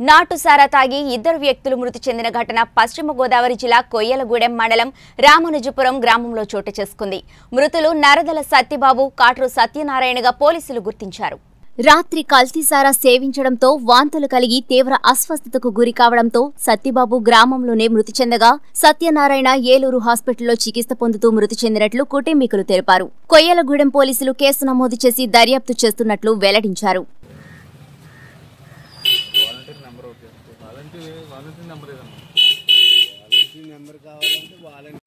నాటుసారా తాగి ఇద్దరు వ్యక్తులు మృతి చెందిన ఘటన పశ్చిమ గోదావరి జిల్లా కొయ్యలగూడెం మండలం రామనుజపురం గ్రామంలో చోటు చేసుకుంది. మృతులు నరదల సత్యబాబు కాట్రు సత్యనారాయణగా పోలీసులు గుర్తించారు. రాత్రి కల్తీసారా సేవించడంతో వాంతులు కలిగి తీవ్ర అస్వస్థతకు గురి కావడంతో సత్యబాబు గ్రామంలోనే మృతి చెందగా సత్యనారాయణ ఏలూరు హాస్పిటల్లో చికిత్స పొందుతూ మృతి చెందినట్లు కుటుంబీకులు తెలిపారు. కొయ్యలగూడెం పోలీసులు కేసు నమోదు చేసి దర్యాప్తు చేస్తున్నట్లు వెల్లడించారు. వాలంటీర్ నెంబర్ ఒకటి వాలంటీర్ వాలంటీర్ నెంబర్ ఏదమ్మా వాలంటీర్ నెంబర్ కావాలంటే వాలంటీర్